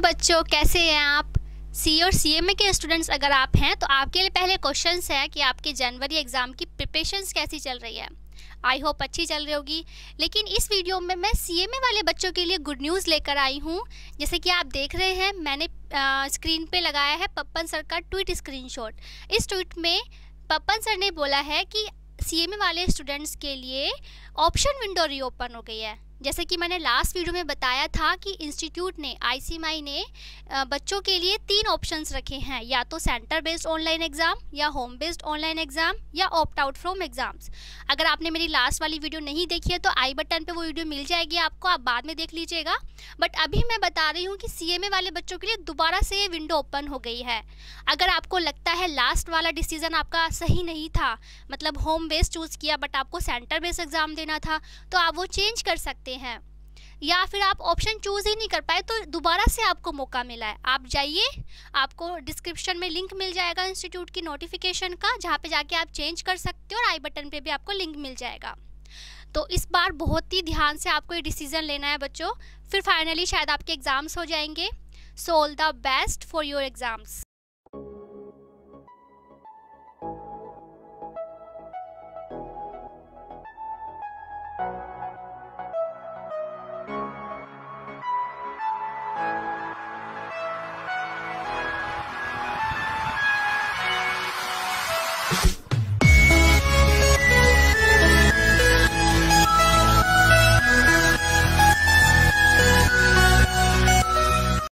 बच्चों कैसे हैं आप? सी और सी एम ए के स्टूडेंट्स अगर आप हैं तो आपके लिए पहले क्वेश्चन है कि आपके जनवरी एग्ज़ाम की प्रिपरेशंस कैसी चल रही है। आई होप अच्छी चल रही होगी। लेकिन इस वीडियो में मैं सी एम ए वाले बच्चों के लिए गुड न्यूज़ लेकर आई हूँ। जैसे कि आप देख रहे हैं मैंने आ, स्क्रीन पे लगाया है पप्पन सर का ट्वीट स्क्रीनशॉट इस ट्वीट में पप्पन सर ने बोला है कि सी एम ए वाले स्टूडेंट्स के लिए ऑप्शन विंडो रीओपन हो गई है। जैसे कि मैंने लास्ट वीडियो में बताया था कि इंस्टीट्यूट ने आईसीएमआई ने बच्चों के लिए तीन ऑप्शंस रखे हैं। या तो सेंटर बेस्ड ऑनलाइन एग्ज़ाम या होम बेस्ड ऑनलाइन एग्ज़ाम या ऑप्ट आउट फ्रॉम एग्ज़ाम्स अगर आपने मेरी लास्ट वाली वीडियो नहीं देखी है तो आई बटन पे वो वीडियो मिल जाएगी आपको, आप बाद में देख लीजिएगा। बट अभी मैं बता रही हूँ कि CMA वाले बच्चों के लिए दोबारा से ये विंडो ओपन हो गई है। अगर आपको लगता है लास्ट वाला डिसीज़न आपका सही नहीं था मतलब होम बेस्ड चूज़ किया बट आपको सेंटर बेस्ड एग्ज़ाम देना था तो आप वो चेंज कर सकते सकते हैं। या फिर आप ऑप्शन चूज़ ही नहीं कर पाए तो दोबारा से आपको मौका मिला है। आप जाइए, आपको डिस्क्रिप्शन में लिंक मिल जाएगा इंस्टीट्यूट की नोटिफिकेशन का, जहाँ पे जाके आप चेंज कर सकते हो और आई बटन पे भी आपको लिंक मिल जाएगा। तो इस बार बहुत ही ध्यान से आपको ये डिसीज़न लेना है बच्चों। फिर फाइनली शायद आपके एग्ज़ाम्स हो जाएँगे। So all the best for your exams